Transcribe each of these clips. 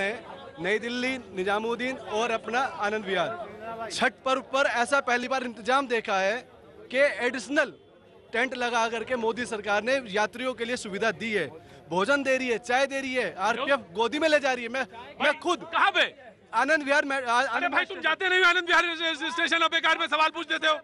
है। नई दिल्ली निजामुद्दीन और अपना आनंद विहार। छठ पर्व पर ऐसा पहली बार इंतज़ाम देखा है कि एडिशनल टेंट लगा करके मोदी सरकार ने यात्रियों के लिए सुविधा दी है। भोजन दे रही है चाय दे रही है आरपीएफ गोदी में ले जा रही है। मैं मैं खुद कहाँ पे? आनंद विहार अरे भाई तुम जाते नहीं आनंद विहार स्टेशन बेकार में सवाल पूछ देते हो?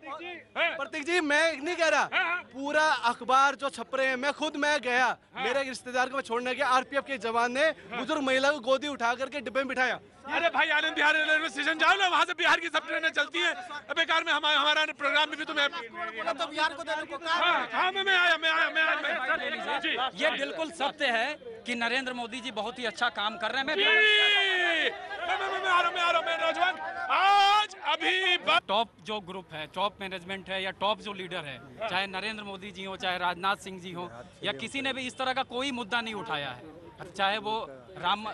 प्रतीक जी मैं नहीं कह हाँ, रहा। हाँ। पूरा अखबार जो छप रहे हैं मैं खुद मैं गया। हाँ। मेरे रिश्तेदार को मैं छोड़ने गया। आरपीएफ के जवान ने बुज़ुर्ग महिला को गोदी उठा करके डिब्बे में बिठाया। अरे भाई आनंद बिहार रेलवे स्टेशन जाओ ना वहाँ से बिहार की सब ट्रेनें चलती हैं। अब बेकार में हमारा हमारा प्रोग्राम में भी तुम्हें तो बिहार को देने को हाँ हाँ मैं मैं आया मैं आया मैं आया ये बिल्कुल सत्य है कि नरेंद्र मोदी जी बहुत ही अच्छा काम कर रहे हैं। मैं मैं मैं मैं आ रहा मैं आ रहा मैं नौजवान आज अभी टॉप जो ग्रुप है टॉप मैनेजमेंट है या टॉप जो लीडर है चाहे नरेंद्र मोदी जी हो चाहे राजनाथ सिंह जी हो या किसी ने भी इस तरह का कोई मुद्दा नहीं उठाया है। चाहे वो राम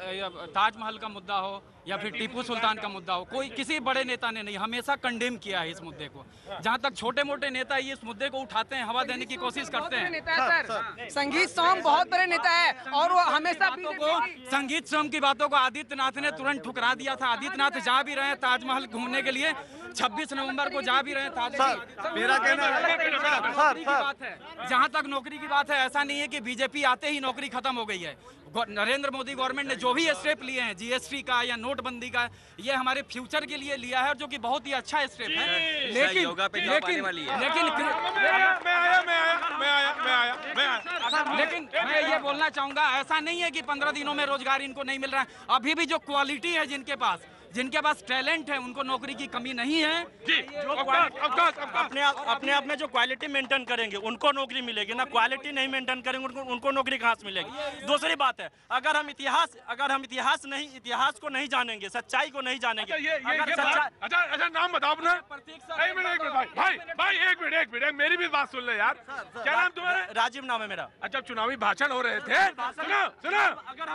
ताजमहल का मुद्दा हो या फिर टीपू सुल्तान का मुद्दा हो कोई किसी बड़े नेता ने नहीं हमेशा कंडेम किया है इस मुद्दे को। जहाँ तक छोटे मोटे नेता ये इस मुद्दे को उठाते हैं हवा देने की कोशिश करते हैं। है संगीत सोम बहुत बड़े नेता है और वो हमेशा को संगीत सोम की बातों को आदित्यनाथ ने तुरंत ठुकरा दिया था। आदित्यनाथ जा भी रहे हैं ताजमहल घूमने के लिए। 26 नवंबर को जा भी रहे हैं ताजमहल। मेरा कहना है जहाँ तक नौकरी की बात है ऐसा नहीं है कि बीजेपी आते ही नौकरी खत्म हो गई है। नरेंद्र मोदी गवर्नमेंट ने जो भी स्टेप लिए हैं जीएसटी का या नोटबंदी का ये हमारे फ्यूचर के लिए लिया है जो कि बहुत ही अच्छा स्टेप है। लेकिन लेकिन लेकिन मैं आया मैं आया मैं आया मैं आया मैं आया। मैं आया लेकिन मैं ये बोलना चाहूँगा ऐसा नहीं है कि पंद्रह दिनों में रोज़गार इनको नहीं मिल रहा है। अभी भी जो क्वालिटी है जिनके पास जिनके पास टैलेंट है उनको नौकरी की कमी नहीं है। जी जो अपने आप अपने आप में जो क्वालिटी मेंटेन करेंगे उनको नौकरी मिलेगी। ना क्वालिटी नहीं मेंटेन करेंगे उनको उनको नौकरी कहाँ से मिलेगी। दूसरी बात है अगर हम इतिहास अगर हम इतिहास नहीं इतिहास को नहीं जानेंगे सच्चाई को नहीं जानेंगे अच्छा अच्छा अच्छा नाम बताओ अपना। एक मिनट एक मिनट भाई भाई भाई एक मिनट एक मिनट मेरी भी बात सुन ले यार। क्या नाम तुम्हारा? राजीव नाम है मेरा। अच्छा चुनावी भाषण हो रहे थे। सुनो सुनो।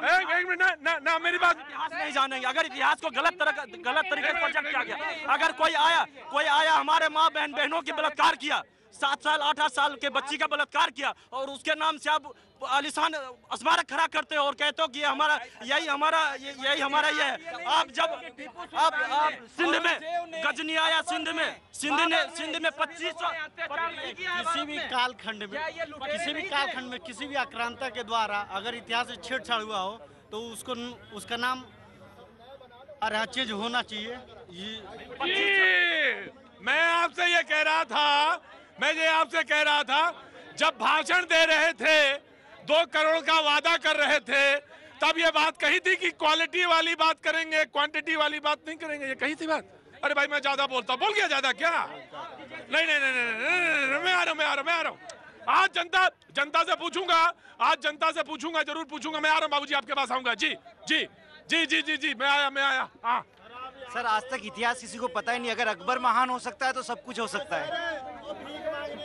एक एक मिनट ना ना ना मेरी बात इतिहास नहीं जानेंगे अगर इतिहास को गलत तरह गलत तरीके से प्रोजेक्ट किया गया। अगर कोई आया कोई आया हमारे माँ बहन बहनों की बलात्कार किया सात साल आठ आठ साल के बच्ची का बलात्कार किया और उसके नाम से आप आलिशान स्मारक खड़ा करते हो और कहते हो कि हमारा यही हमारा यही हमारा ये है। आप जब आप आप सिंध में गजनी आया सिंध में। सिंध ने सिंध में पच्चीस किसी भी कालखंड में किसी भी कालखंड में किसी भी आक्रांता के द्वारा अगर इतिहास से छेड़छाड़ हुआ हो तो उसको उसका नाम अरे चेंज होना चाहिए। ये मैं आपसे ये कह रहा था मैं ये आपसे कह रहा था जब भाषण दे रहे थे दो करोड़ का वादा कर रहे थे तब ये बात कही थी कि क्वालिटी वाली बात करेंगे क्वांटिटी वाली बात नहीं करेंगे ये कही थी बात? अरे भाई मैं ज़्यादा बोलता बोल गया ज़्यादा क्या? नहीं नहीं नहीं नहीं, मैं आ रहा मैं आ रहा हूँ मैं आ रहा हूँ। आज जनता जनता से पूछूँगा आज जनता से पूछूँगा ज़रूर पूछूँगा मैं आ रहा हूँ बाबूजी आपके पास आऊँगा। जी जी। जी जी जी जी मैं आया मैं आया हाँ। सर आज तक इतिहास किसी को पता ही नहीं अगर अकबर महान हो सकता है तो सब कुछ हो सकता है।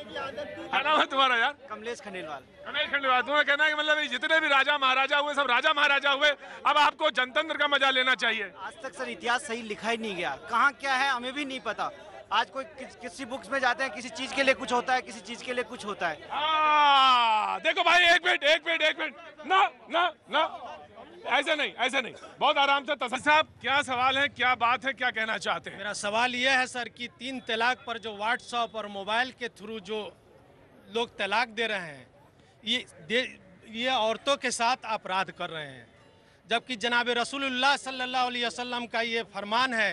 क्या नाम है तुम्हारा यार? कमलेश खंडेलवाल। रमेश खंडेलवाल तुम्हें कहना है कि मतलब जितने भी राजा महाराजा हुए सब राजा महाराजा हुए अब आपको जनतंत्र का मज़ा लेना चाहिए। आज तक सर इतिहास सही लिखा ही नहीं गया। कहाँ क्या है हमें भी नहीं पता। आज कोई किस, किसी बुक्स में जाते हैं किसी चीज़ के लिए कुछ होता है किसी चीज़ के लिए कुछ होता है। आ, देखो भाई एक मिनट एक मिनट एक मिनट। ना ना ना। ऐसे नहीं ऐसे नहीं। बहुत आराम से तसर साहब क्या सवाल है क्या बात है क्या कहना चाहते हैं? मेरा सवाल यह है सर कि तीन तलाक पर जो व्हाट्सअप और मोबाइल के थ्रू जो लोग तलाक दे रहे हैं ये दे, ये औरतों के साथ अपराध कर रहे हैं। जबकि जनाब रसूलुल्लाह सल्लल्लाहु अलैहि वसल्लम का ये फरमान है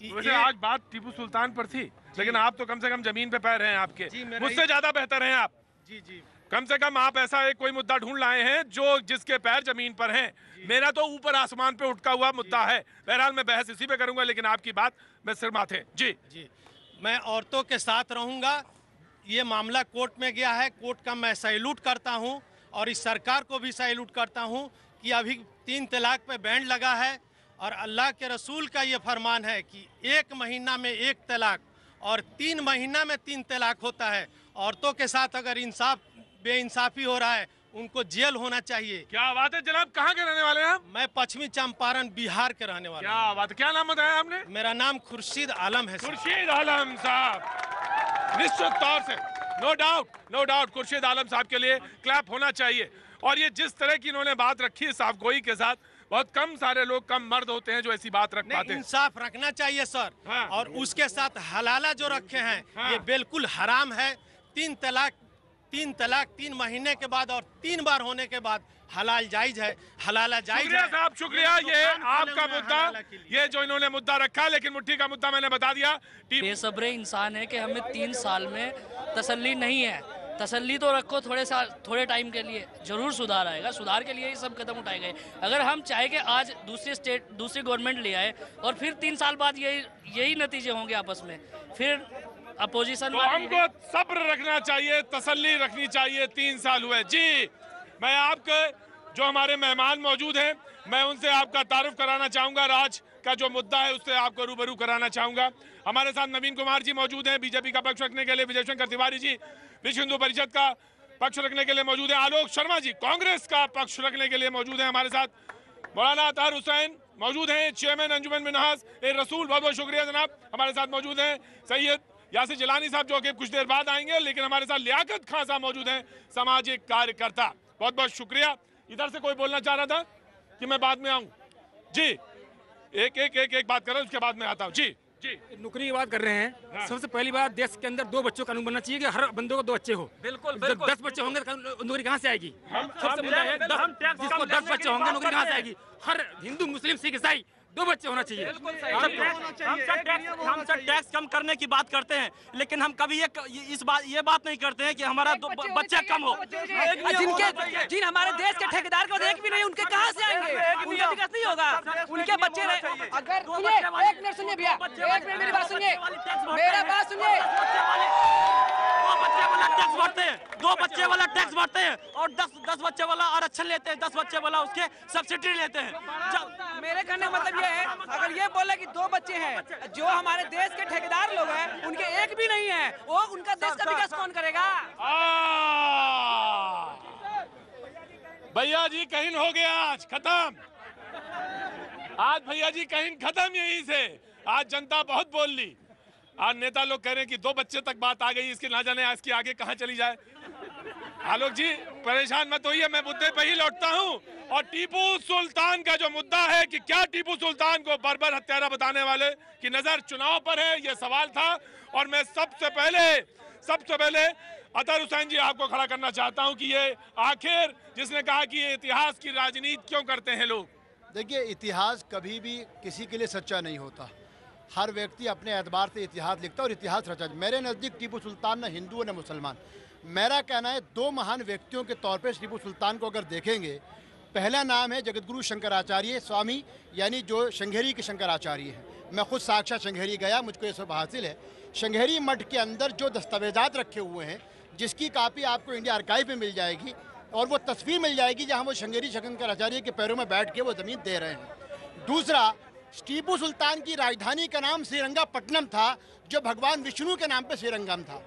कि वैसे आज बात टीपू सुल्तान पर थी लेकिन आप तो कम से कम ज़मीन पे पैर हैं आपके। मुझसे ज़्यादा बेहतर हैं आप। जी जी। कम से कम आप ऐसा एक कोई मुद्दा ढूंढ लाए हैं जो जिसके पैर ज़मीन पर हैं। मेरा तो ऊपर आसमान पे उठका हुआ मुद्दा है। बहरहाल मैं बहस इसी पे करूँगा लेकिन आपकी बात मैं सिर माथे। जी। जी। मैं औरतों के साथ रहूँगा। ये मामला कोर्ट में गया है। कोर्ट का मैं सैल्यूट करता हूँ और इस सरकार को भी सैल्यूट करता हूँ कि अभी तीन तलाक पे बैंड लगा है और अल्लाह के रसूल का ये फरमान है कि एक महीना में एक तलाक और तीन महीना में तीन तलाक होता है। औरतों के साथ अगर इंसाफ बेइंसाफी हो रहा है उनको जेल होना चाहिए। क्या बात है जनाब कहाँ के रहने वाले हैं आप? मैं पश्चिमी चंपारण बिहार के रहने वाला क्या बात क्या नाम बताया आपने? मेरा नाम खुर्शीद आलम है खुर्शीद आलम साहब। निश्चित तौर से। No doubt no doubt Khurshid Alam साहब के लिए क्लैप होना चाहिए। और ये जिस तरह की इन्होंने बात रखी है साफ़ गोई के साथ बहुत कम सारे लोग कम मर्द होते हैं जो ऐसी बात रख पाते हैं। इंसाफ रखना चाहिए सर। हाँ। और उसके साथ हलाला जो रखे हैं हाँ। ये बिल्कुल हराम है। तीन तलाक तीन तलाक तीन महीने के बाद और तीन बार होने के बाद हलाल जायज़ है हलाला जायज़ शुक्रिया साहब शुक्रिया। ये आपका मुद्दा। ये जो इन्होंने मुद्दा रखा लेकिन मुट्ठी का मुद्दा मैंने बता दिया। बेसब्रे इंसान है कि हमें तीन साल में तसल्ली नहीं है। तसल्ली तो रखो थोड़े साल थोड़े टाइम के लिए। ज़रूर सुधार आएगा। सुधार के लिए ही सब कदम उठाए गए। अगर हम चाहे कि आज दूसरी स्टेट दूसरी गवर्नमेंट ले आए और फिर तीन साल बाद यही यही नतीजे होंगे आपस में फिर अपोजिशन तो हमको सब्र रखना चाहिए तसल्ली रखनी चाहिए तीन साल हुए। जी मैं आपके जो हमारे मेहमान मौजूद हैं मैं उनसे आपका तारुफ कराना चाहूँगा। राज का जो मुद्दा है उससे आपको रूबरू कराना चाहूँगा। हमारे साथ नवीन कुमार जी मौजूद हैं बीजेपी का पक्ष रखने के लिए विजय शंकर तिवारी जी विश्व हिंदू परिषद का पक्ष रखने के लिए मौजूद है। आलोक शर्मा जी कांग्रेस का पक्ष रखने के लिए मौजूद है हमारे साथ। मौलाना अतहर हुसैन मौजूद हैं चेयरमैन अंजुमन मिनहास। ए रसूल बहुत बहुत शुक्रिया जनाब हमारे साथ मौजूद हैं। सैयद यासिर जिलानी साहब जो कि कुछ देर बाद आएँगे लेकिन हमारे साथ लियाकत खान साहब मौजूद हैं सामाजिक कार्यकर्ता। बहुत बहुत शुक्रिया। इधर से कोई बोलना चाह रहा था कि मैं बाद में आऊँ? जी। एक एक एक एक बात कर रहा हूँ उसके बाद में आता हूँ। जी। जी। नौकरी की बात कर रहे हैं। हाँ। सबसे पहली बात देश के अंदर दो बच्चों का कानून बनना चाहिए कि हर बंदे को दो बच्चे हो। बिल्कुल, बिल्कुल। दस बच्चे होंगे तो नौकरी कहाँ से आएगी? सबसे हम मुद्दा है दस बच्चे होंगे नौकरी कहाँ से आएगी? हर हिंदू मुस्लिम सिख ईसाई दो बच्चे होना चाहिए। हम टैक्स- सब टैक्स हम सब टैक्स कम करने की बात करते हैं लेकिन हम कभी ये इस बात ये बात नहीं करते हैं कि हमारा दो बच्चे कम हो। जिनके जिन हमारे देश के ठेकेदार को एक भी नहीं उनके कहाँ से आएँगे? उनका विकास नहीं होगा। उनके बच्चे अगर दो बच्चे एक मिनट सुनिए भैया। एक मिनट मेरी बात सुनिए। बच्चे वाली टैक्स भरते मेरा बात सुनिए। दो बच्चे वाला टैक्स भरते हैं। दो बच्चे वाला टैक्स भरते हैं। और दस दस बच्चे वाला आरक्षण लेते हैं। दस बच्चे वाला उसके सब्सिडी लेते हैं। मेरे कहने मतलब ये है अगर ये बोले कि दो बच्चे हैं जो हमारे देश के ठेकेदार लोग हैं उनके एक भी नहीं है वो उनका देश का विकास कौन करेगा? भैया जी कहीं हो गया आज खत्म। आज भैया जी कहीं खत्म यहीं से। आज जनता बहुत बोल ली। आज नेता लोग कह रहे हैं कि दो बच्चे तक बात आ गई इसकी ना जाने आज की आगे कहाँ चली जाए। आलोक जी परेशान मत होइए मैं मुद्दे पे ही लौटता हूँ। और टीपू सुल्तान का जो मुद्दा है कि क्या टीपू सुल्तान को बर्बर हत्यारा बताने वाले की नज़र चुनाव पर है, ये सवाल था। और मैं सबसे पहले सबसे पहले अतर हुसैन जी आपको खड़ा करना चाहता हूँ कि ये आखिर जिसने कहा कि ये इतिहास की राजनीति क्यों करते हैं लोग? देखिए, इतिहास कभी भी किसी के लिए सच्चा नहीं होता। हर व्यक्ति अपने एतबार से इतिहास लिखता और इतिहास रचा। मेरे नज़दीक टीपू सुल्तान न हिंदू न मुसलमान। मेरा कहना है, दो महान व्यक्तियों के तौर पे टीपू सुल्तान को अगर देखेंगे पहला नाम है जगतगुरु शंकराचार्य स्वामी, यानी जो शंघेरी के शंकराचार्य हैं। मैं खुद साक्षात शंघेरी गया, मुझको ये सब हासिल है। शंघेरी मठ के अंदर जो दस्तावेजात रखे हुए हैं, जिसकी कापी आपको इंडिया आर्काइव में मिल जाएगी, और वो तस्वीर मिल जाएगी जहाँ वो शंघेरी शंकराचार्य के पैरों में बैठ के वो ज़मीन दे रहे हैं। दूसरा, टीपू सुल्तान की राजधानी का नाम श्रीरंगापट्टनम था, जो भगवान विष्णु के नाम पर श्रीरंगम था।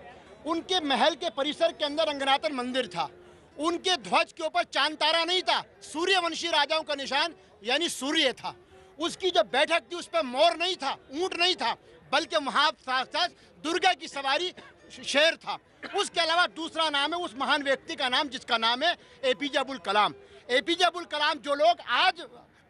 उनके महल के परिसर के अंदर रंगनाथन मंदिर था। उनके ध्वज के ऊपर चाँद तारा नहीं था, सूर्यवंशी राजाओं का निशान, यानी सूर्य था। उसकी जो बैठक थी, उस पर मोर नहीं था, ऊँट नहीं था, बल्कि वहाँ साथ दुर्गा की सवारी शेर था। उसके अलावा दूसरा नाम है, उस महान व्यक्ति का नाम, जिसका नाम है एपीजे अबुल कलाम एपीजे अबुल कलाम जो लोग आज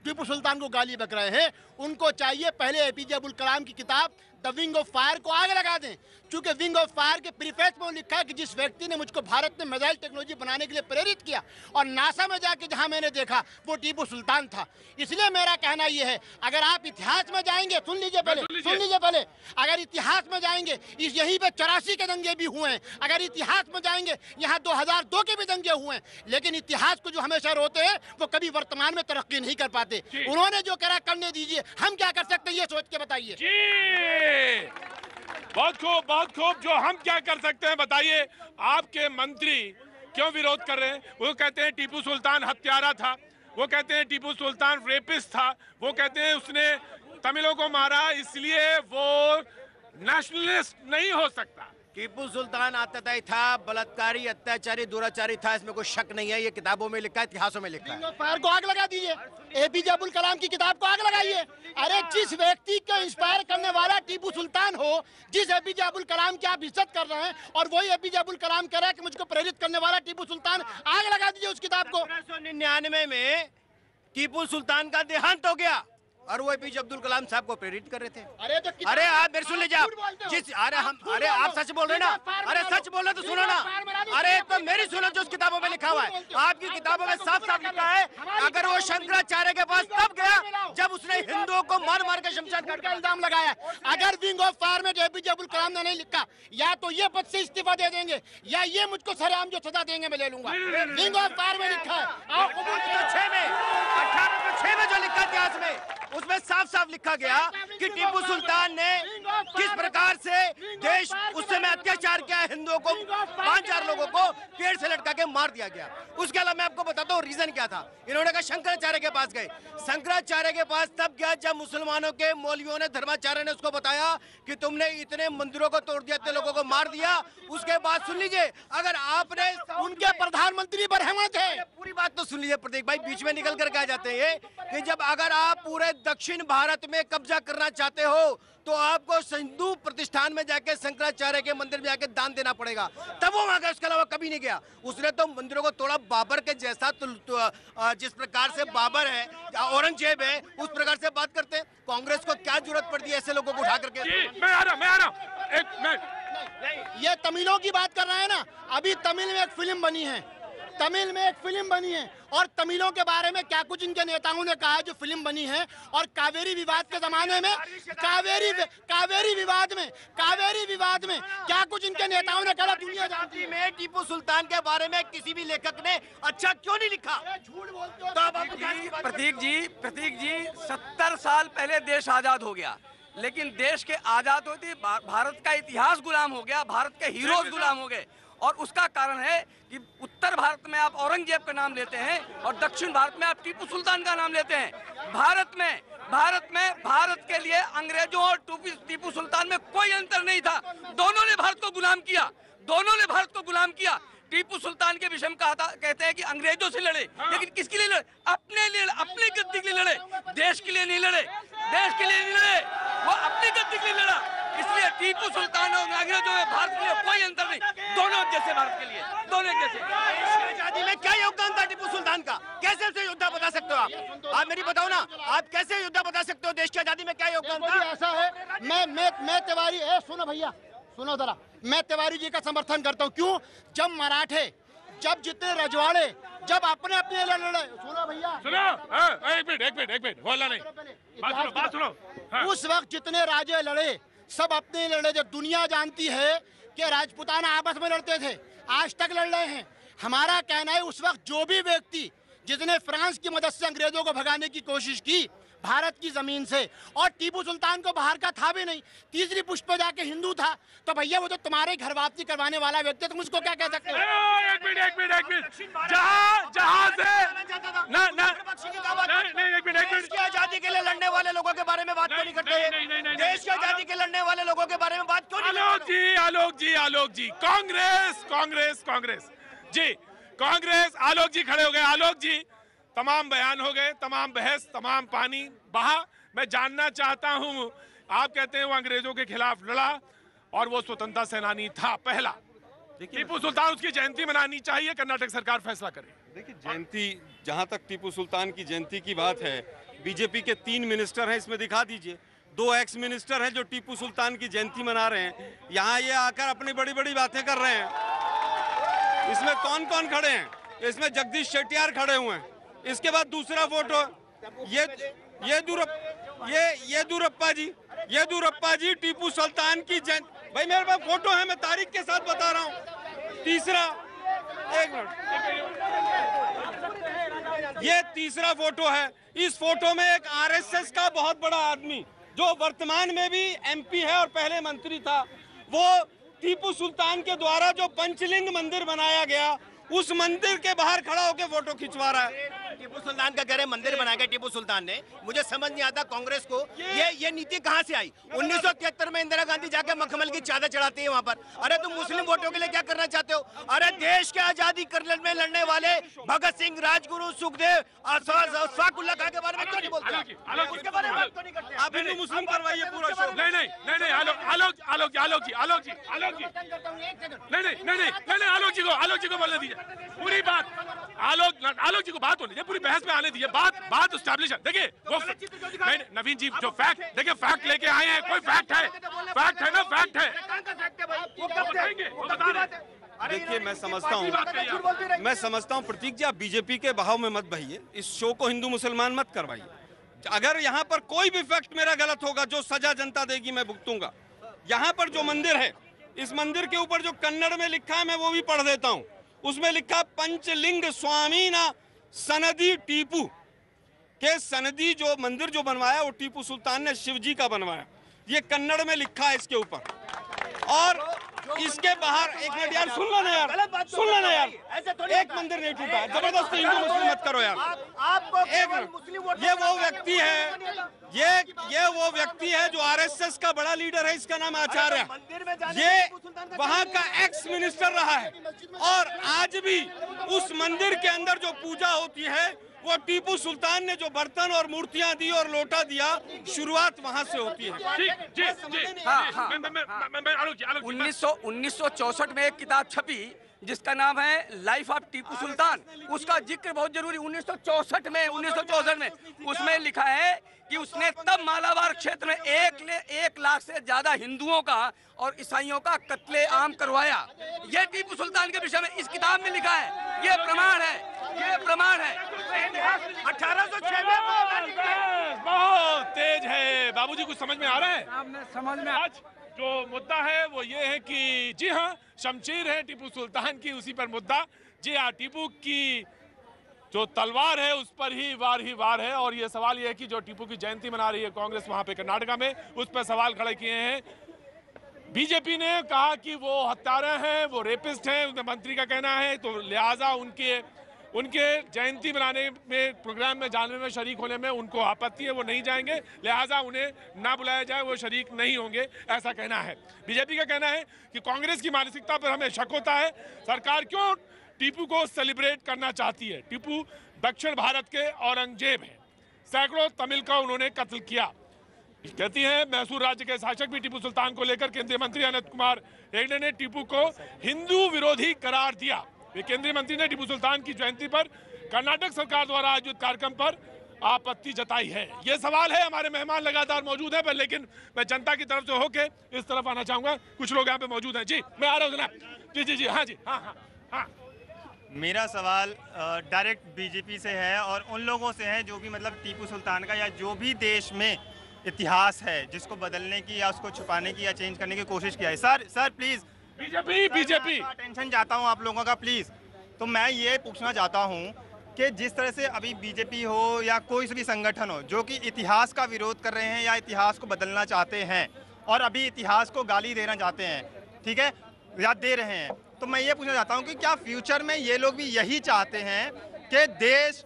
टीपू सुल्तान को गाली बक रहे हैं, उनको चाहिए पहले एपीजे अबुल कलाम की किताब द विंग ऑफ़ फायर को आग लगा दें। क्योंकि विंग ऑफ़ फायर के प्रीफेस में लिखा है कि जिस व्यक्ति ने मुझको भारत में मिसाइल टेक्नोलॉजी बनाने के लिए प्रेरित किया और नासा में जाके जहाँ मैंने देखा वो टीपू सुल्तान था। इसलिए मेरा कहना यह है अगर आप इतिहास में जाएँगे सुन लीजिए पहले सुन लीजिए। पहले अगर इतिहास में जाएँगे इस यहीं पे चौरासी के दंगे भी हुए हैं। अगर इतिहास में जाएँगे यहाँ 2002 के भी दंगे हुए हैं। लेकिन इतिहास को जो हमेशा रोते हैं वो कभी वर्तमान में तरक्की नहीं कर पाते। उन्होंने जो करा करने दीजिए। हम क्या कर सकते हैं ये सोच के बताइए। जी। बहुत खूब बहुत खूब। जो हम क्या कर सकते हैं बताइए। आपके मंत्री क्यों विरोध कर रहे हैं? वो कहते हैं टीपू सुल्तान हत्यारा था। वो कहते हैं टीपू सुल्तान रेपिस्ट था। वो कहते हैं उसने तमिलों को मारा, इसलिए वो नेशनलिस्ट नहीं हो सकता। टीपू सुल्तान आतताई था बलात्कारी अत्याचारी दुराचारी था इसमें कोई शक नहीं है ये किताबों में लिखा है इतिहासों में लिखा है। फायर को आग लगा दीजिए एपीजे अबुल कलाम की किताब को आग लगाइए अरे जिस व्यक्ति को इंस्पायर करने वाला टीपू सुल्तान हो जिस एपीजे अबुल कलाम की आप इज़्ज़त कर रहे हैं और वही एपीजे अबुल कलाम कह रहा है कि मुझको प्रेरित करने वाला टीपू सुल्तान आग लगा दीजिए उस किताब को। निन्यानवे में टीपू सुल्तान का देहांत हो गया। और वो एपीजे अब्दुल कलाम साहब को प्रेरित कर रहे थे। अरे तो अरे आप मेरे सुन लीजिए आप। जिस अरे हम अरे आप सच बोल रहे ना? अरे सच बोल रहे तो सुनो ना। अरे तो मेरी सुनो जो उस किताबों में लिखा हुआ है। आपकी किताबों में साफ़ साफ़ लिखा है अगर वो शंकराचार्य के पास तब गया जब उसने हिंदुओं को मार मार के शमशान घाट का इल्ज़ाम लगाया। अगर विंग ऑफ़ फायर में एपीजे अब्दुल कलाम ने नहीं लिखा या तो ये पद से इस्तीफा दे देंगे या ये मुझको सरेआम जो सजा देंगे मैं ले लूँगा। विंग ऑफ़ फायर में लिखा है। तो छह में अठारह सौ छह में जो लिखा इतिहास में उसमें साफ़ साफ़ लिखा गया कि टीपू सुल्तान ने किस प्रकार से देश उस समय अत्याचार किया हिंदुओं को पाँच हज़ार लोगों को पेड़ से लटका के मार दिया गया। उसके अलावा मैं आपको बताता हूँ रीजन क्या था। इन्होंने कहा शंकराचार्य के पास गए। शंकराचार्य के पास तब गया जब मुसलमानों के मौलवियों ने धर्माचार्य ने उसको बताया कि तुमने इतने मंदिरों को तोड़ दिया इतने लोगों को मार दिया। उसके बाद सुन लीजिए अगर आपने उनके प्रधानमंत्री बरहमा है। पूरी बात तो सुन लीजिए प्रतीक भाई बीच में निकल कर आ जाते हैं कि जब अगर आप पूरे दक्षिण भारत में कब्जा करना चाहते हो तो आपको हिंदू प्रतिष्ठान में जाके शंकराचार्य के मंदिर में जाके दान देना पड़ेगा। तब वो वहाँ गया उसके अलावा कभी नहीं गया। उसने तो मंदिरों को तोड़ा बाबर के जैसा तो, तो, आ, जिस प्रकार से बाबर है औरंगज़ेब है उस प्रकार से बात करते हैं। कांग्रेस को क्या ज़रूरत पड़ती है ऐसे लोगों को उठा करके? मैं आ रहा मैं आ रहा एक मैं ये तमिलों की बात कर रहे हैं ना? अभी तमिल में एक फ़िल्म बनी है। तमिल में एक फ़िल्म बनी है। और तमिलों के बारे में क्या कुछ इनके नेताओं ने कहा है जो फ़िल्म बनी है? और कावेरी विवाद के जमाने में कावेरी कावेरी विवाद में कावेरी विवाद में क्या कुछ इनके नेताओं ने कहा? दुनिया जानती में टीपू सुल्तान के बारे में किसी भी लेखक ने अच्छा क्यों नहीं लिखा? झूठ अब आप प्रतीक जी प्रतीक जी सत्तर साल पहले देश आज़ाद हो गया। लेकिन देश के आज़ाद होते भारत का इतिहास गुलाम हो गया भारत के हीरोज गुलाम हो गए। और उसका कारण है कि उत्तर भारत में आप औरंगज़ेब का नाम लेते हैं और दक्षिण भारत में आप टीपू सुल्तान का नाम लेते हैं। भारत में भारत में, भारत के लिए अंग्रेज़ों और टीपू सुल्तान में कोई अंतर नहीं था। दोनों ने भारत को गुलाम किया। दोनों ने भारत को गुलाम किया। टीपू सुल्तान के विषय में कहा था कहते हैं कि अंग्रेज़ों से लड़े लेकिन किसके लिए लड़े? अपने लिए अपनी गद्दी के लिए लड़े। देश के लिए नहीं लड़े देश के लिए नहीं लड़े। वो अपनी गद्दी के लिए लड़ा। इसलिए टीपू सुल्तान और अंग्रेज़ों में भारत के लिए कोई अंतर नहीं। दोनों जैसे भारत के लिए दोनों जैसे। आज़ादी में क्या योगदान था टीपू सुल्तान का? कैसे उसे योद्धा बता सकते हो आप? आप मेरी बताओ ना आप कैसे योद्धा बता सकते हो देश की आज़ादी में क्या योगदान था? ऐसा है। मैं मैं मैं तिवारी ए सुनो भैया सुनो जरा। मैं तिवारी जी का समर्थन करता हूँ। क्यों? जब मराठे जब जितने रजवाड़े जब अपने अपने लड़ लड़े सुनो भैया। सुनो। हाँ, एक मिनट एक मिनट एक मिनट बोलना नहीं। बात सुनो बात सुनो। हाँ। उस वक्त जितने राजे लड़े सब अपने लड़े। जो दुनिया जानती है कि राजपुताना आपस में लड़ते थे आज तक लड़ रहे हैं। हमारा कहना है उस वक्त जो भी व्यक्ति जिसने फ्रांस की मदद से अंग्रेज़ों को भगाने की कोशिश की भारत की ज़मीन से। और टीपू सुल्तान को बाहर का था भी नहीं। तीसरी पुष्प पे जाके हिंदू था। तो भैया वो जो तुम्हारे घर वापसी करवाने वाला व्यक्ति तुम उसको क्या कह सकते हो? एक मिनट एक मिनट एक मिनट। जहाँ जहाँ से ना ना। नहीं नहीं एक मिनट देश की आज़ादी के लिए लड़ने वाले लोगों के बारे में बात क्यों नहीं करते? देश की आज़ादी के लड़ने वाले लोगों के बारे में बात क्यों नहीं आलोक जी आलोक जी आलोक जी। कांग्रेस कांग्रेस कांग्रेस। जी कांग्रेस आलोक जी खड़े हो गए। आलोक जी तमाम बयान हो गए तमाम बहस तमाम पानी बहा। मैं जानना चाहता हूँ आप कहते हैं वो अंग्रेज़ों के खिलाफ लड़ा और वो स्वतंत्रता सेनानी था पहला। टीपू सुल्तान उसकी जयंती मनानी चाहिए कर्नाटक सरकार फैसला करे। देखिए जयंती जहाँ तक टीपू सुल्तान की जयंती की बात है बीजेपी के तीन मिनिस्टर हैं इसमें दिखा दीजिए। दो एक्स मिनिस्टर हैं जो टीपू सुल्तान की जयंती मना रहे हैं। यहाँ ये आकर अपनी बड़ी बड़ी बातें कर रहे हैं। इसमें कौन कौन खड़े हैं? इसमें जगदीश शेट्टियार खड़े हुए हैं। इसके बाद दूसरा फ़ोटो ये ये दूरप, ये ये दूरप्पा जी, ये दूरप्पा जी, टीपू सुल्तान की जयंती भाई, मेरे पास फ़ोटो है, मैं तारीख के साथ बता रहा हूँ। तीसरा, एक मिनट। ये तीसरा फ़ोटो है। इस फ़ोटो में एक आरएसएस का बहुत बड़ा आदमी, जो वर्तमान में भी एमपी है और पहले मंत्री था, वो टीपू सुल्तान के द्वारा जो पंचलिंग मंदिर बनाया गया उस मंदिर के बाहर खड़ा होकर फ़ोटो खिंचवा रहा है। टीपू सुल्तान का कह रहे मंदिर बनाया गया टीपू सुल्तान ने। मुझे समझ नहीं आता कांग्रेस को। ये ये नीति कहाँ से आई? उन्नीस में इंदिरा गांधी जाके मखमल की चादर चढ़ाती है वहाँ पर। अरे तुम मुस्लिम वोटों के लिए क्या करना चाहते हो? अरे देश के आज़ादी करने में लड़ने वाले भगत सिंह राजगुरु सुखदेव और स्वाकुल्ला खां के बारे में क्यों नहीं बोलते? उसके बारे में बात क्यों नहीं करते। आप हिंदू मुस्लिम करवाइए पूरा शो नहीं नहीं नहीं नहीं आलोक जी आलोक जी आलोक जी। आलोक जी नहीं नहीं नहीं नहीं नहीं आलोक जी को आलोक जी को बोलने दीजिए। पूरी बात आलोक आलोक जी को बात होनी पूरी बहस में आने दीजिए। बात बात स्टैब्लिश है। देखिए वो नवीन जी जो फैक्ट देखिए फैक्ट लेके आए हैं कोई फैक्ट है। फैक्ट है ना फैक्ट है। हैं। देखिए मैं समझता हूँ। मैं समझता हूँ प्रतीक जी आप बीजेपी के बहाव में मत बहिए। इस शो को हिंदू मुसलमान मत करवाइए। अगर यहाँ पर कोई भी फैक्ट मेरा गलत होगा जो सजा जनता देगी मैं भुगतूँगा। यहाँ पर जो मंदिर है, इस मंदिर के ऊपर जो कन्नड़ में लिखा है, मैं वो भी पढ़ देता हूँ। उसमें लिखा पंचलिंग स्वामी ना सनदी टीपू। के सनदी जो मंदिर जो बनवाया, वो टीपू सुल्तान ने शिवजी का बनवाया। ये कन्नड़ में लिखा है इसके ऊपर। और इसके बाहर एक मिनट यार सुन लो ना यार सुन लो ना यार। एक मंदिर नहीं टूटा ज़बरदस्ती हिंदू मुस्लिम मत करो यार। एक ये वो व्यक्ति है ये ये वो व्यक्ति है जो आरएसएस का बड़ा लीडर है इसका नाम आचार्य। ये वहाँ का एक्स मिनिस्टर रहा है। और आज भी उस मंदिर के अंदर जो पूजा होती है वो टीपू सुल्तान ने जो बर्तन और मूर्तियाँ दी और लोटा दिया शुरुआत वहाँ से होती है। उन्नीस सौ उन्नीस सौ चौसठ हाँ, मैं- मैं- मैं- मैं- मैं- आलोक जी, आलोक जी, मैं- 1900 1964 में एक किताब छपी जिसका नाम है लाइफ ऑफ़ टीपू सुल्तान उसका ज़िक्र बहुत ज़रूरी 1964 में 1964 में। उसमें लिखा है कि उसने तब मालाबार क्षेत्र में एक ले एक लाख से ज़्यादा हिंदुओं का और ईसाइयों का कत्ले आम करवाया। ये टीपू सुल्तान के विषय में इस किताब में लिखा है। ये प्रमाण है। ये प्रमाण है। अठारह सौ बहुत तेज है। बाबूजी कुछ समझ में आ रहा है? समझ में आज जो मुद्दा है वो ये है कि, जी हाँ शमशीर है टीपू सुल्तान की, उसी पर मुद्दा। जी हाँ टीपू की जो तलवार है, उस पर ही वार ही वार है। और ये सवाल ये है कि जो टीपू की जयंती मना रही है कांग्रेस वहाँ पे कर्नाटका में, उस पर सवाल खड़े किए हैं। बीजेपी ने कहा कि वो हत्यारे हैं, वो रेपिस्ट हैं, उनके मंत्री का कहना है तो लिहाजा उनके उनके जयंती मनाने में, प्रोग्राम में जाने में, शरीक होने में उनको आपत्ति है, वो नहीं जाएँगे। लिहाजा उन्हें ना बुलाया जाए, वो शरीक नहीं होंगे, ऐसा कहना है। बीजेपी का कहना है कि कांग्रेस की मानसिकता पर हमें शक होता है। सरकार क्यों टीपू को सेलिब्रेट करना चाहती है? टीपू दक्षिण भारत के औरंगज़ेब है। सैकड़ों तमिल का उन्होंने कत्ल किया। कहती हैं, मैसूर राज्य के शासक भी टीपू सुल्तान को लेकर केंद्रीय मंत्री अनंत कुमार हेगड़े ने टीपू को हिंदू विरोधी करार दिया। वे केंद्रीय मंत्री ने टीपू सुल्तान की जयंती पर कर्नाटक सरकार द्वारा आयोजित कार्यक्रम पर आपत्ति जताई है। ये सवाल है, हमारे मेहमान लगातार मौजूद है, पर लेकिन मैं जनता की तरफ़ से होके इस तरफ़ आना चाहूँगा। कुछ लोग यहाँ पे मौजूद हैं। जी, मैं आ रहा हूँ जी जी जी हाँ जी हाँ हाँ हाँ। मेरा सवाल डायरेक्ट बीजेपी से है और उन लोगों से है जो भी मतलब टीपू सुल्तान का या जो भी देश में इतिहास है, जिसको बदलने की या उसको छुपाने की या चेंज करने की कोशिश किया है। Sir sir, please BJP BJP. Tension जाता हूँ आप लोगों का प्लीज़। तो मैं ये पूछना चाहता हूँ कि जिस तरह से अभी बीजेपी हो या कोई भी संगठन हो जो कि इतिहास का विरोध कर रहे हैं या इतिहास को बदलना चाहते हैं और अभी इतिहास को गाली देना चाहते हैं ठीक है? या दे रहे हैं। तो मैं ये पूछना चाहता हूँ कि क्या फ्यूचर में ये लोग भी यही चाहते हैं कि देश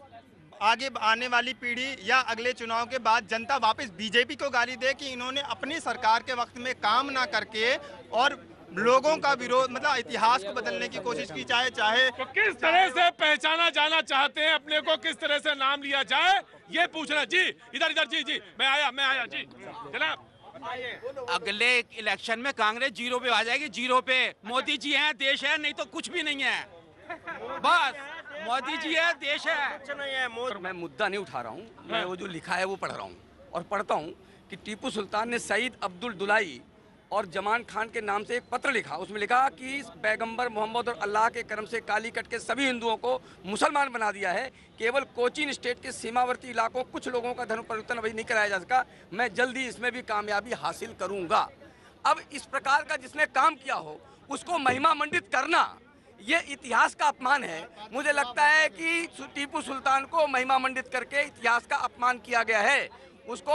आगे आने वाली पीढ़ी या अगले चुनाव के बाद जनता वापस बीजेपी को गाली दे कि इन्होंने अपनी सरकार के वक्त में काम ना करके और लोगों का विरोध मतलब इतिहास को बदलने की कोशिश की चाहे चाहे तो किस तरह से पहचाना जाना चाहते हैं अपने को किस तरह से नाम लिया जाए ये पूछना। जी इधर इधर जी जी मैं आया मैं आया जी। जनाब। अगले इलेक्शन में कांग्रेस ज़ीरो पे आ जाएगी ज़ीरो पे। मोदी जी हैं देश है नहीं तो कुछ भी नहीं है। बस मोदी जी है देश है। पर मैं मुद्दा नहीं उठा रहा हूँ मैं वो जो लिखा है वो पढ़ रहा हूँ। और पढ़ता हूँ कि टीपू सुल्तान ने सईद अब्दुल दुलाई और जमान खान के नाम से एक पत्र लिखा। उसमें लिखा कि पैगंबर मोहम्मद और अल्लाह के करम से कालीकट के सभी हिंदुओं को मुसलमान बना दिया है। केवल कोचीन स्टेट के सीमावर्ती इलाकों कुछ लोगों का धर्म परिवर्तन अभी नहीं कराया जा सका। मैं जल्दी इसमें भी कामयाबी हासिल करूँगा। अब इस प्रकार का जिसने काम किया हो, उसको महिमा मंडित करना, ये इतिहास का अपमान है। मुझे लगता है कि टीपू सुल्तान को महिमा मंडित करके इतिहास का अपमान किया गया है। उसको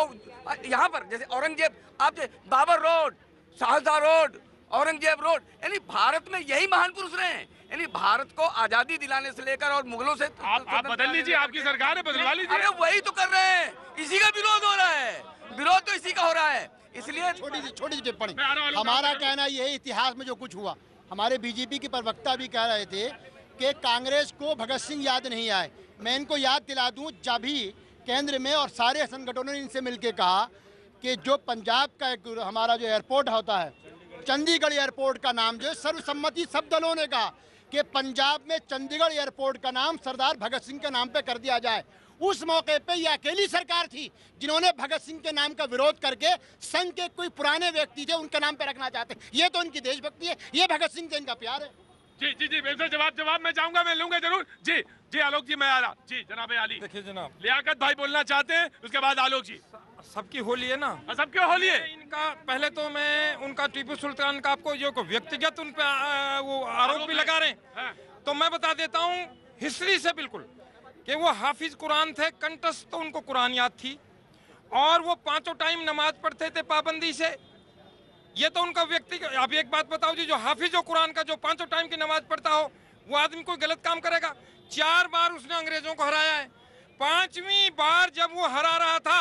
यहाँ पर जैसे औरंगज़ेब आप Babar road Shahjahan road Aurangzeb road यानी भारत में यही महान पुरुष रहे हैं। यानी भारत को आज़ादी दिलाने से लेकर और मुगलों से आप आप बदल लीजिए आपकी सरकार है बदलवा लीजिए। अरे वही तो कर रहे हैं। इसी का विरोध हो रहा है। विरोध तो इसी का हो रहा है। इसलिए छोटी सी छोटी सी टिप्पणी। हूँ, हमारा हूँ। कहना ये इतिहास में जो कुछ हुआ हमारे बीजेपी के प्रवक्ता भी कह रहे थे कि कांग्रेस को भगत सिंह याद नहीं आए। मैं इनको याद दिला दूँ जब भी केंद्र में और सारे संगठनों ने इनसे मिलकर कहा कि जो पंजाब का एक हमारा जो एयरपोर्ट होता है चंडीगढ़ एयरपोर्ट का नाम जो है सर्वसम्मति सब दलों ने कहा कि पंजाब में चंडीगढ़ एयरपोर्ट का नाम सरदार भगत सिंह के नाम पे कर दिया जाए। उस मौके पे ये अकेली सरकार थी जिन्होंने भगत सिंह के नाम का विरोध करके संघ के कोई पुराने व्यक्ति थे उनके नाम पे रखना चाहते ये तो उनकी देशभक्ति है ये भगत सिंह से इनका प्यार है। जी जी जी बिल्कुल जवाब जवाब मैं जाऊँगा मैं लूँगा ज़रूर। जी जी आलोक जी मैं आ रहा। जी जनाब अली देखिए जनाब। लियाकत भाई बोलना चाहते हैं उसके बाद आलोक जी। सबकी होली है ना? सबकी होली है। इनका पहले तो मैं उनका टीपू सुल्तान का आपको जो व्यक्तिगत उन पे आ, वो आरोप भी लगा रहे हैं। तो मैं बता देता हूँ हिस्ट्री से बिल्कुल कि वो हाफिज कुरान थे कंटस तो उनको कुरान याद थी और वो पाँचों टाइम नमाज़ पढ़ते थे पाबंदी से। ये तो उनका व्यक्ति अब एक बात बताओ जी जो हाफिज हो कुरान का जो पाँचों टाइम की नमाज़ पढ़ता हो वो आदमी कोई गलत काम करेगा? चार बार उसने अंग्रेज़ों को हराया है। पांचवी बार जब वो हरा रहा था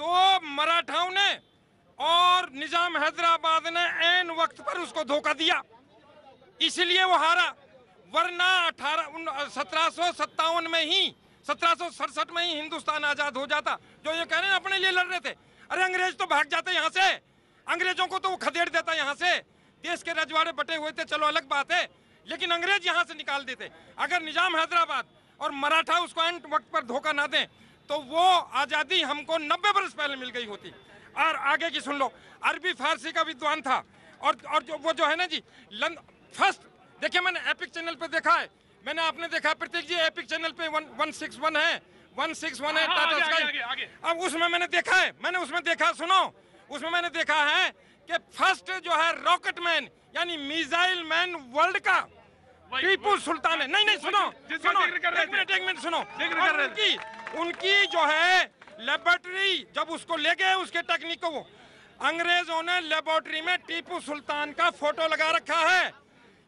तो मराठाओं ने और निज़ाम हैदराबाद ने एन वक्त पर उसको धोखा दिया। इसलिए वो हारा। वरना अठारह सत्रह में ही, सत्रह में ही हिंदुस्तान आज़ाद हो जाता। जो ये कह रहे हैं अपने लिए लड़ रहे थे। अरे अंग्रेज़ तो भाग जाते यहाँ से। अंग्रेज़ों को तो वो खदेड़ देता यहाँ से। देश के रजवाड़े बटे हुए थे, चलो अलग बात है। लेकिन अंग्रेज़ यहाँ से निकाल देते। अगर निज़ाम हैदराबाद और मराठा उसको एंड वक्त पर धोखा ना दें तो वो आज़ादी हमको नब्बे बरस पहले मिल गई होती। और आगे की सुन लो अरबी फारसी का विद्वान था। और और जो वो जो है ना जी फ़र्स्ट देखिए मैंने एपिक चैनल पे देखा है। मैंने आपने देखा प्रतीक जी एपिक चैनल पे वन वन सिक्स वन है। वन सिक्स वन है हाँ, टाटा आगे, स्काई आगे, आगे। अब उसमें मैंने देखा है मैंने उसमें देखा सुनो उसमें मैंने देखा है कि फ़र्स्ट जो है रॉकेट मैन यानी मिसाइल मैन वर्ल्ड का टीपू सुल्तान है। नहीं नहीं सुनो सुनो एक मिनट एक मिनट सुनो। उनकी उनकी जो है लेबोरेटरी जब उसको ले गए उसके टेक्निक को वो अंग्रेज़ों ने लेबोरेटरी में टीपू सुल्तान का फ़ोटो लगा रखा है।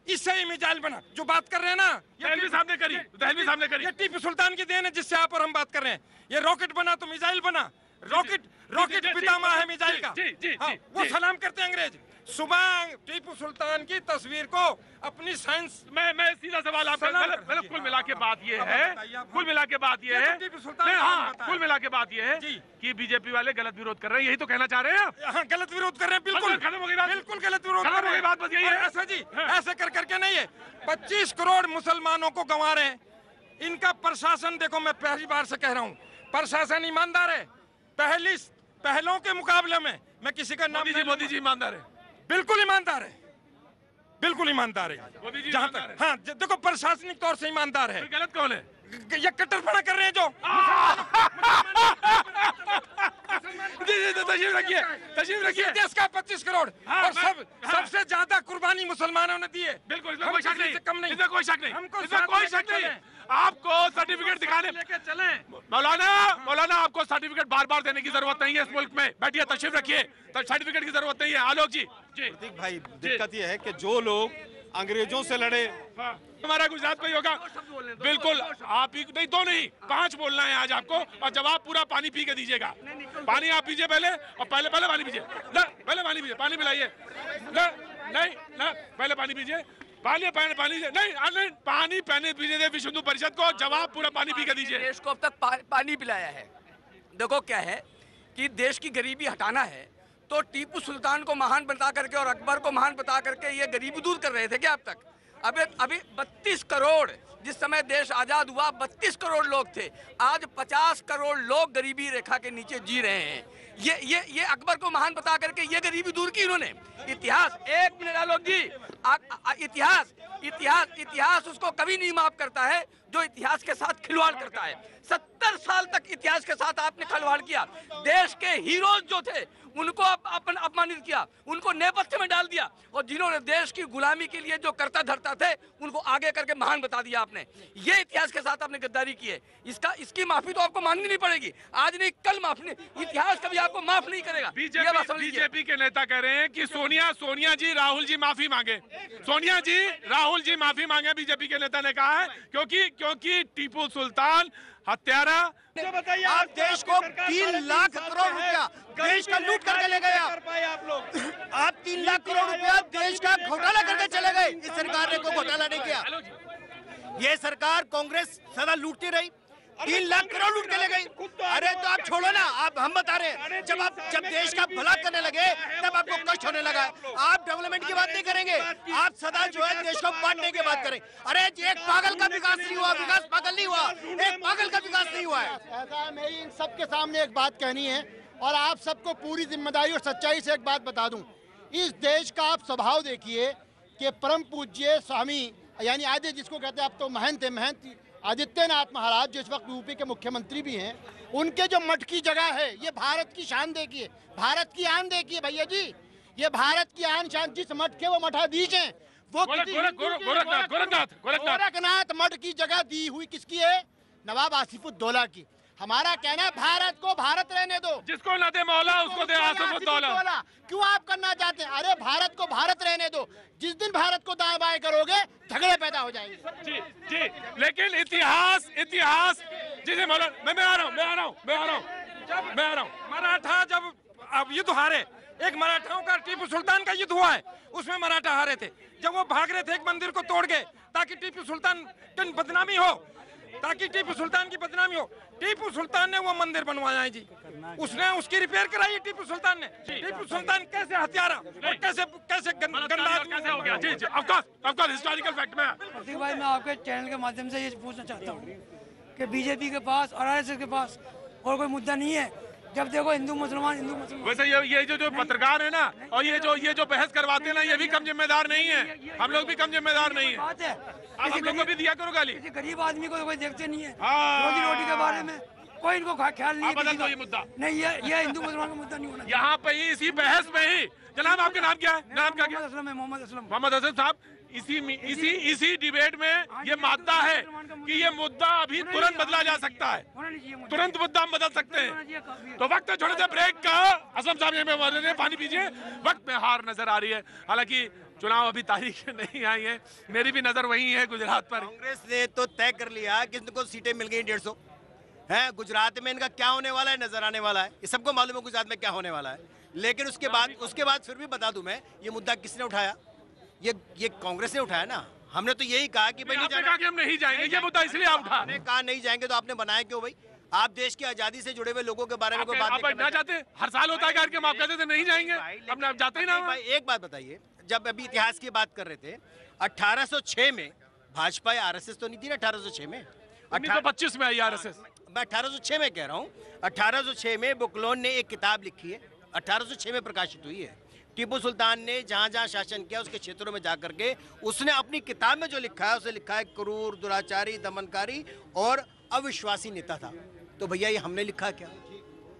इससे ही मिजाइल बना। जो बात कर रहे हैं ना दहलवी साहब ने करी दहलवी साहब ने करी। ये टीपू सुल्तान की देन है जिससे आप और हम बात कर रहे हैं। ये रॉकेट बना तो मिजाइल बना। रॉकेट रॉकेट पितामह है मिसाइल जी, का हाँ, वो सलाम करते हैं अंग्रेज़। सुबह टीपू सुल्तान की तस्वीर को अपनी साइंस मैं मैं सीधा सवाल आपका मतलब कुल मिला के बात ये है। कुल मिला के बात ये है। टीपू सुल्तान हाँ कुल मिला के बात ये है कि बीजेपी वाले गलत विरोध कर रहे हैं यही तो कहना चाह रहे हैं आप। हाँ गलत विरोध कर रहे हैं बिल्कुल। खत्म हो गई बात। बिल्कुल गलत विरोध खत्म कर हो रहे गई हैं। बात बस यही है। ऐसा जी ऐसे कर करके नहीं है। पच्चीस करोड़ मुसलमानों को गंवा रहे हैं। इनका प्रशासन देखो मैं पहली बार से कह रहा हूँ प्रशासन ईमानदार है। पहली पहलों के मुकाबले में मैं किसी का नाम मोदी जी मोदी जी ईमानदार है। बिल्कुल ईमानदार है। बिल्कुल ईमानदार है। जहाँ तक हाँ। देखो प्रशासनिक तौर से ईमानदार है। गलत कौन है? ये कट्टरपना कर रहे हैं जो। जी जी तो रखिए तशरीफ़ रखिए। देश का पच्चीस करोड़। हाँ, और सब हाँ। सबसे ज़्यादा कुर्बानी मुसलमानों ने दी है। बिल्कुल इसमें कोई शक नहीं कम नहीं। इसमें कोई शक नहीं हमको इसमें कोई शक नहीं। आपको सर्टिफिकेट दिखाने लेके चलें। मौलाना मौलाना आपको सर्टिफिकेट बार बार देने की ज़रूरत नहीं है इस मुल्क में। बैठिए तशरीफ़ रखिए। तो सर्टिफिकेट की ज़रूरत नहीं है। आलोक जी। जी प्रतीक भाई दिक्कत यह है की जो लोग अंग्रेज़ों से लड़े। हमारा गुजरात में ही होगा। बिल्कुल आप ही नहीं दो नहीं पाँच बोलना है आज आपको और जवाब पूरा पानी पी के दीजिएगा। पानी आप पीजिए पहले और पहले पहले पानी पीजिए। पहले पानी पीजिए पानी पिलाइए। नहीं ना पहले पानी पीजिए। पानी पानी पानी नहीं नहीं पानी पहले पीजिए विश्व हिंदू परिषद को जवाब पूरा पानी पी के दीजिए। देश को अब तक पा, पानी पिलाया है। देखो क्या है कि देश की गरीबी हटाना है तो टीपू सुल्तान को महान बता करके और अकबर को महान बता करके ये गरीबी दूर कर रहे थे क्या अब तक? अभी अभी बत्तीस करोड़ जिस समय देश आज़ाद हुआ बत्तीस करोड़ लोग थे। आज पचास करोड़ लोग गरीबी रेखा के नीचे जी रहे हैं। ये ये ये अकबर को महान बता करके ये गरीबी दूर की इन्होंने। इतिहास एक मिनट आलोक जी। आ, आ, इतिहास इतिहास इतिहास उसको कभी नहीं माफ़ करता है जो इतिहास के साथ खिलवाड़ करता है। सत्तर साल तक इतिहास के साथ आपने खिलवाड़ किया। देश के हीरोज जो थे उनको आप अपन अपमानित किया उनको नेपथ्य में डाल दिया। और जिन्होंने देश की गुलामी के लिए जो करता धरता थे उनको आगे करके महान बता दिया आपने। ये इतिहास के साथ आपने गद्दारी की है। इसका इसकी माफ़ी तो आपको मांगनी नहीं पड़ेगी। आज नहीं कल माफ़ नहीं। इतिहास कभी आपको माफ़ नहीं करेगा। बीजेपी बीजेपी के नेता कह रहे हैं कि सोनिया सोनिया जी राहुल जी माफ़ी मांगे। सोनिया जी राहुल जी माफ़ी मांगे बीजेपी के नेता ने कहा है। क्योंकि क्योंकि टीपू सुल्तान हत्यारा आप देश को तीन लाख करोड़ रुपया देश का लूट करके ले गए आप लोग। आप तीन लाख करोड़ रुपया देश का घोटाला करके चले गए। इस सरकार ने कोई घोटाला नहीं किया। ये सरकार कांग्रेस सदा लूटती रही। तीन लाख करोड़ लूट के ले गई अरे तो आप छोड़ो ना आप हम बता रहे हैं। जब आप जब देश का भला करने लगे तब आपको कष्ट होने लगा। आप डेवलपमेंट की बात नहीं करेंगे। आप सदा जो है देश को बांटने की बात करें। अरे एक पागल का विकास नहीं हुआ विकास पागल नहीं हुआ। एक पागल का विकास नहीं हुआ है। ऐसा मेरी इन सबके सामने एक बात कहनी है और आप सबको पूरी ज़िम्मेदारी और सच्चाई से एक बात बता दूँ। इस देश का आप स्वभाव देखिए कि परम पूज्य स्वामी यानी आदि जिसको कहते हैं आप तो महंत है महंत आदित्यनाथ महाराज जो इस वक्त यूपी के मुख्यमंत्री भी हैं उनके जो मठ की जगह है ये भारत की शान देखिए। भारत की आन देखिए भैया जी। ये भारत की आन शान जिस मठ के वो मठाधीश हैं वो। गोरखनाथ मठ की जगह दी हुई किसकी है? नवाब आसिफुद्दौला की। हमारा कहना है भारत को भारत रहने दो। जिसको न दे मौला उसको दे आसिफुद्दौला क्यों आप करना चाहते हैं? अरे भारत को भारत रहने दो। जिस दिन भारत को दाएँ बाएँ करोगे झगड़े पैदा हो जाएँगे। जी जी लेकिन इतिहास इतिहास जी जी मौलाना मैं मैं आ रहा हूँ मैं आ रहा हूँ मैं आ रहा हूँ मैं आ रहा हूँ। मराठा जब अब युद्ध हारे एक मराठाओं का टीपू सुल्तान का युद्ध हुआ है उसमें मराठा हारे थे। जब वो भाग रहे थे एक मंदिर को तोड़ गए ताकि टीपू सुल्तान बदनामी हो ताकि टीपू सुल्तान की बदनामी हो। टीपू सुल्तान ने वो मंदिर बनवाया है जी। उसने उसकी रिपेयर कराई है टीपू सुल्तान ने। टीपू सुल्तान कैसे हथियारा और कैसे कैसे गंदा कैसे हो गया? जी जी। हिस्टोरिकल फैक्ट में? प्रतीक भाई मैं आपके चैनल के माध्यम से ये पूछना चाहता हूँ कि बीजेपी के पास और आरएसएस के पास और कोई मुद्दा नहीं है? जब देखो हिंदू मुसलमान हिंदू मुसलमान। वैसे ये ये जो जो पत्रकार है ना और ये जो ये जो बहस करवाते हैं ना ये भी कम जिम्मेदार नहीं है। हम लोग भी कम जिम्मेदार नहीं है। बात है। आप हम लोग को भी दिया करो गाली। गरीब आदमी को तो कोई देखते नहीं है। हाँ। रोजी रोटी के बारे में कोई इनको ख्याल नहीं बदल दो ये मुद्दा। नहीं ये ये हिंदू मुसलमान का मुद्दा नहीं होना यहाँ पे ही इसी बहस में ही। जनाब आपका नाम क्या है? नाम क्या क्या? मोहम्मद असलम मोहम्मद असलम। मोहम्मद हसन साहब इसी में- इसी इसी डिबेट में ये मानता है कि ये मुद्दा अभी तुरंत बदला जा सकता है। तुरंत मुद्दा हम बदल सकते हैं। तो वक्त है छोटे से ब्रेक का। असम साहब ये में रहे हैं, पानी पीजिए। वक्त में हार नज़र आ रही है। हालाँकि चुनाव अभी तारीख नहीं आई है। मेरी भी नज़र वही है गुजरात पर। कांग्रेस ने तो तय कर लिया कि इनको सीटें मिल गई डेढ़ सौ। है गुजरात में इनका क्या होने वाला है नज़र आने वाला है। ये सबको मालूम है गुजरात में क्या होने वाला है। लेकिन उसके बाद उसके बाद फिर भी बता दूँ मैं ये मुद्दा किसने उठाया? ये ये कांग्रेस ने उठाया ना। हमने तो यही कहा कि भाई नहीं कहा कि हम नहीं जाएँगे ये मुद्दा इसलिए आप उठा हमने कहा नहीं जाएँगे तो आपने बनाया क्यों भाई? आप देश की आज़ादी से जुड़े हुए लोगों के बारे में कोई बात नहीं ना जाते हर साल होता है कार्यक्रम आप कहते थे नहीं जाएँगे। अब आप जाते ही ना भाई एक बात बताइए। जब अभी इतिहास की बात कर रहे थे 1806 में भाजपा या आरएसएस तो नहीं थी ना 1806 में? 1925 में आई आरएसएस। मैं 1806 में कह रहा हूँ 1806 में बुकलोन ने एक किताब लिखी है 1806 में प्रकाशित हुई है। टीपू सुल्तान ने जहाँ जहाँ शासन किया, उसके क्षेत्रों में जाकर के उसने अपनी किताब में जो लिखा है, उसे लिखा है क्रूर, दुराचारी, दमनकारी और अविश्वासी नेता था। तो भैया, ये हमने लिखा क्या?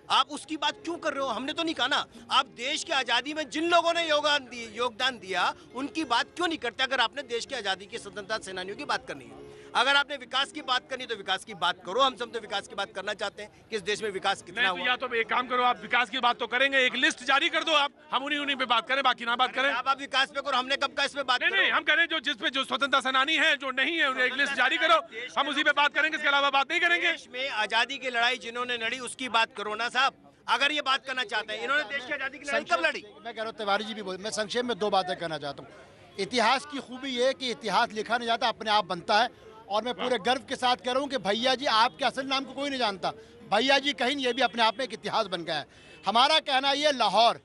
आप उसकी बात क्यों कर रहे हो? हमने तो नहीं कहा ना। आप देश की आज़ादी में जिन लोगों ने योगदान दिए योगदान दिया, उनकी बात क्यों नहीं करते? अगर आपने देश की आज़ादी के स्वतंत्रता सेनानियों की बात करनी है। अगर आपने विकास की बात करनी तो विकास की बात करो। हम सब तो विकास की बात करना चाहते हैं कि इस देश में विकास कितना नहीं तो हुआ। या तो एक काम करो आप विकास की बात तो करेंगे एक लिस्ट जारी कर दो आप। हम उन्हीं उन्हीं पे बात करें बाकी ना बात करें। आप आप विकास पे करो हमने कब का इस पे बात नहीं करो? नहीं हम करें जो जिसपे जो स्वतंत्रता सेनानी है जो नहीं है उन्हें एक लिस्ट जारी करो। हम उसी पे बात करेंगे इसके अलावा बात नहीं करेंगे। देश में आज़ादी की लड़ाई जिन्होंने लड़ी उसकी बात करो ना साहब। अगर ये बात करना चाहते हैं इन्होंने देश की आज़ादी की लड़ाई कब लड़ी? मैं कह रहा हूँ तिवारी जी भी बोल मैं संक्षेप में दो बातें कहना चाहता हूँ। इतिहास की खूबी ये है कि इतिहास लिखा नहीं जाता अपने आप बनता है। और मैं पूरे गर्व के साथ कह रहा हूँ कि भैया जी आपके असल नाम को कोई नहीं जानता। भैया जी कहीं ये भी अपने आप में एक इतिहास बन गया है। हमारा कहना ये लाहौर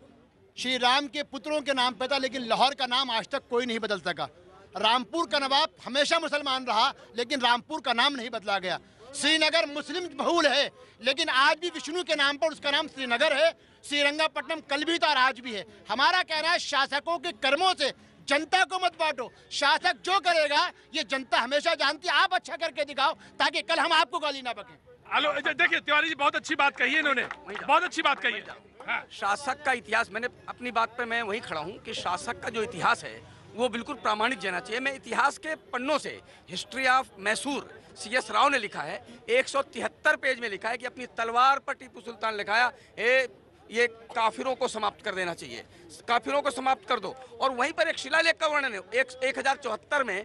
श्री राम के पुत्रों के नाम पे था लेकिन लाहौर का नाम आज तक कोई नहीं बदल सका। रामपुर का नवाब हमेशा मुसलमान रहा लेकिन रामपुर का नाम नहीं बदला गया। श्रीनगर मुस्लिम बहुल है लेकिन आज भी विष्णु के नाम पर उसका नाम श्रीनगर है। श्रीरंगापट्टनम कल भी था और आज भी है। हमारा कहना है शासकों के कर्मों से जनता को मत बांटो। शासक जो करेगा ये जनता हमेशा जानती है। आप अच्छा करके दिखाओ ताकि कल हम आपको गाली ना बकें हेलो देखिए तिवारी जी बहुत अच्छी बात कही है इन्होंने। बहुत अच्छी बात कही है। हाँ। शासक का इतिहास मैंने अपनी बात पे मैं वही खड़ा हूँ कि शासक का जो इतिहास है वो बिल्कुल प्रामाणिक जाना चाहिए। मैं इतिहास के पन्नों से history of Mysore C S Rao ने लिखा है। एक सौ तिहत्तर पेज में लिखा है कि अपनी तलवार पर टीपू सुल्तान लिखाया ए ये काफिरों को समाप्त कर देना चाहिए। काफिरों को समाप्त कर दो। और वहीं पर एक शिलालेख का वर्णन है। एक एक हज़ार चौहत्तर में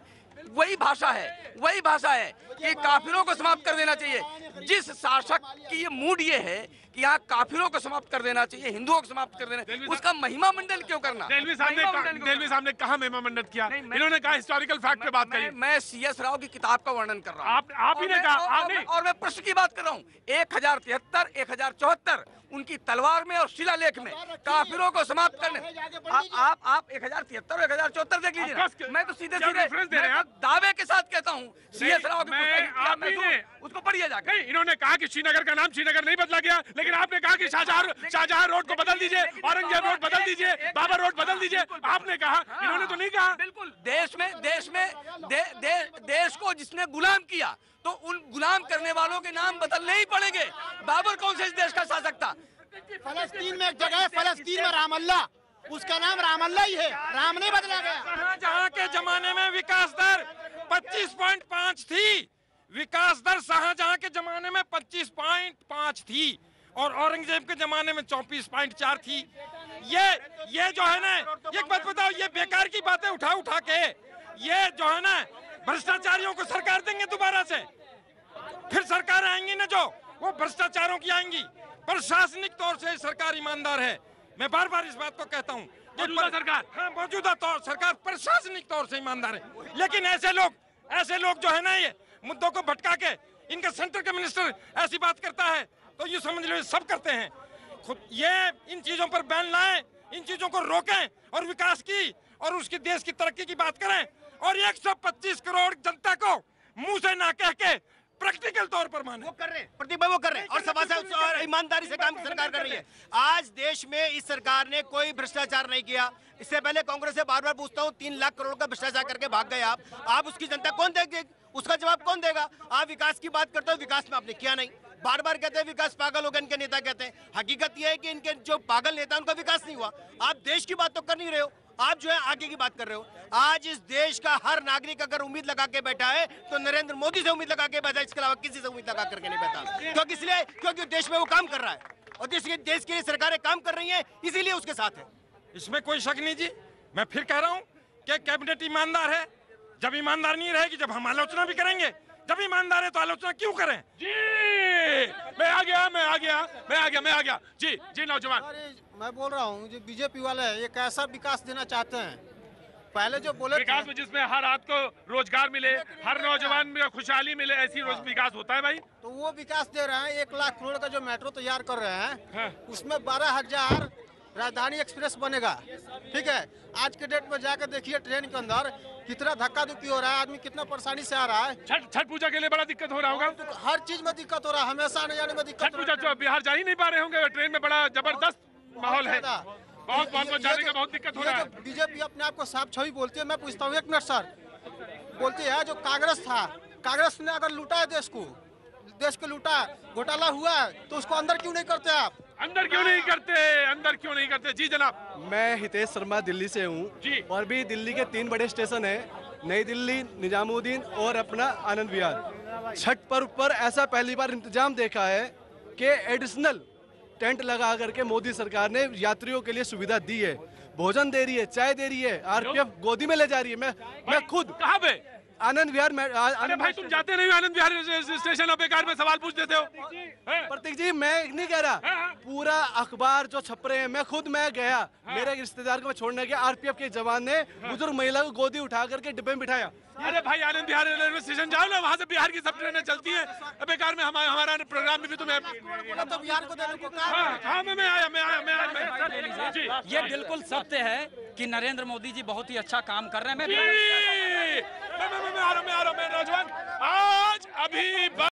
वही भाषा है, वही भाषा है कि काफिरों को समाप्त कर देना चाहिए। जिस शासक की ये मूड ये है कि यहाँ काफिरों को समाप्त कर देना चाहिए हिंदुओं को समाप्त कर देना उसका महिमा मंडल क्यों करना? दिल्ली साहब ने कहा- मंडल महिमा मंडन किया? इन्होंने कहा हिस्टोरिकल फैक्ट पे बात करी। मैं सी एस राव की किताब का वर्णन कर रहा हूँ। आप- आप ही और ने मैं- कहा, और-। मैं- प्रश्न की बात कर रहा हूँ। एक हज़ार तिहत्तर एक हज़ार चौहत्तर उनकी तलवार में और शिलालेख में काफिरों को समाप्त करने आ, आप आप एक हज़ार तिहत्तर और एक हज़ार चौहत्तर देख लीजिए मैं तो सीधे सीधे हैं? तो दावे के साथ कहता हूँ। सी एस राव तो- उसको पढ़िए जाकर। नहीं इन्होंने कहा कि श्रीनगर का नाम श्रीनगर नहीं बदला गया लेकिन आपने कहा कि शाहजहां शाहजहां रोड को बदल दीजिए औरंगज़ेब रोड बदल दीजिए बाबर रोड बदल दीजिए। आपने कहा इन्होंने तो नहीं कहा। बिल्कुल देश में देश में दे, दे, देश को जिसने गुलाम किया तो उन गुलाम करने वालों के नाम बदलने ही पड़ेंगे। बाबर कौन से इस देश का शासक था? फलस्तीन में एक जगह है फलस्तीन में रामल्ला उसका नाम रामल्ला ही है। राम नहीं बदला गया। जहाँ के जमाने में विकास दर 25.5 थी विकास दर शाहजहां के जमाने में 25.5 थी। और औरंगज़ेब के जमाने में 24.4 थी। ये ये जो है ना एक बात बताओ ये बेकार की बातें उठा उठा के ये जो है ना भ्रष्टाचारियों को सरकार देंगे दोबारा से। फिर सरकार आएँगी ना जो वो भ्रष्टाचारों की आएँगी। प्रशासनिक तौर से सरकार ईमानदार है। मैं बार बार इस बात को कहता हूँ सरकार। हाँ मौजूदा तौर सरकार प्रशासनिक तौर से ईमानदार है। लेकिन ऐसे लोग ऐसे लोग जो है ना ये मुद्दों को भटका के इनका सेंटर का मिनिस्टर ऐसी बात करता है तो ये समझ लो सब करते हैं। खुद ये इन चीज़ों पर बैन लाएँ इन चीज़ों को रोकें और विकास की और उसकी देश की तरक्की की बात करें और 125 करोड़ जनता को मुँह से ना कह के प्रैक्टिकल तौर पर माने। वो कर रहे हैं प्रतिभा वो कर रहे हैं और सभा से और ईमानदारी से काम सरकार कर रही है। आज देश में इस सरकार ने कोई भ्रष्टाचार नहीं किया। इससे पहले कांग्रेस से बार बार पूछता हूँ तीन लाख करोड़ का भ्रष्टाचार करके भाग गए आप। आप उसकी जनता कौन देगी? उसका जवाब कौन देगा? आप विकास की बात करते हो विकास में आपने किया नहीं। बार बार कहते हैं विकास पागल हो गए इनके नेता कहते हैं। हकीकत यह है कि इनके जो पागल नेता हैं, उनका विकास नहीं हुआ। आप देश की बात तो कर नहीं रहे हो। आप जो है आगे की बात कर रहे हो। आज इस देश का हर नागरिक अगर उम्मीद लगा के बैठा है तो नरेंद्र मोदी से उम्मीद लगा के बैठा है इसके अलावा किसी से उम्मीद लगा करके नहीं बैठा। क्योंकि इसलिए क्योंकि देश में वो काम कर रहा है। और देश के देश के लिए सरकारें काम कर रही है इसीलिए उसके साथ है। इसमें कोई शक नहीं जी। मैं फिर कह रहा हूँ कि कैबिनेट ईमानदार है। जब ईमानदार नहीं रहेगी जब हम आलोचना भी करेंगे। जब ईमानदार है तो आलोचना क्यों करें? जी! मैं आ गया मैं आ गया मैं आ गया मैं आ गया। जी जी नौजवान। मैं बोल रहा हूँ जो बीजेपी वाले हैं ये कैसा विकास देना चाहते हैं? पहले जो बोले विकास में जिसमें हर रात को रोज़गार मिले हर नौजवान में खुशहाली मिले ऐसी रोज विकास होता है भाई। तो वो विकास दे रहे हैं एक लाख करोड़ का जो मेट्रो तैयार कर रहे हैं। उसमें बारह हज़ार राजधानी एक्सप्रेस बनेगा। ठीक है? आज के डेट में जाकर देखिए ट्रेन के अंदर कितना धक्का धुक्की हो रहा है आदमी कितना परेशानी से आ रहा है। छठ छठ पूजा के लिए बड़ा दिक्कत हो रहा होगा। तो हर चीज़ में दिक्कत हो रहा है हमेशा आने जाने में दिक्कत छठ पूजा तो बिहार जा ही नहीं पा रहे होंगे ट्रेन में बड़ा ज़बरदस्त माहौल है। बहुत बहुत जाने का बहुत दिक्कत हो रहा है। बीजेपी अपने आप को साफ़ छवि बोलती है मैं पूछता हूँ एक मिनट सर। बोलती है जो कांग्रेस था कांग्रेस ने अगर लूटा है देश को देश को लूटा घोटाला हुआ है तो उसको अंदर क्यों नहीं करते आप? अंदर क्यों नहीं करते? अंदर क्यों नहीं करते? जी जनाब। मैं हितेश शर्मा दिल्ली से हूँ। और भी दिल्ली के तीन बड़े स्टेशन है नई दिल्ली निजामुद्दीन और अपना आनंद विहार। छठ पर्व पर ऐसा पहली बार इंतज़ाम देखा है कि एडिशनल टेंट लगा करके मोदी सरकार ने यात्रियों के लिए सुविधा दी है। भोजन दे रही है चाय दे रही है आरपीएफ गोदी में ले जा रही है। मैं मैं खुद कहाँ पे? आनंद विहार में अरे आनंद भाई तुम जाते नहीं आनंद विहार स्टेशन और बेकार में सवाल पूछ देते हो। प्रतीक जी मैं नहीं कह रहा। पूरा अखबार जो छप रहे हैं मैं खुद मैं गया। मेरे रिश्तेदार को मैं छोड़ने गया। आरपीएफ के जवान ने बुज़ुर्ग महिला को गोदी उठा करके डिब्बे में बिठाया। अरे भाई आनंद बिहार रेलवे स्टेशन जाओ ना वहाँ से बिहार की सब ट्रेनें चलती है। अब बेकार में हमारा हमारा प्रोग्राम में भी तुम्हें तो बिहार को देने को हाँ हाँ मैं मैं आया मैं आया मैं आया ये बिल्कुल सत्य है कि नरेंद्र मोदी जी बहुत ही अच्छा काम कर रहे हैं। मैं मैं आ रहा हूँ मैं आ मैं नौजवान आज अभी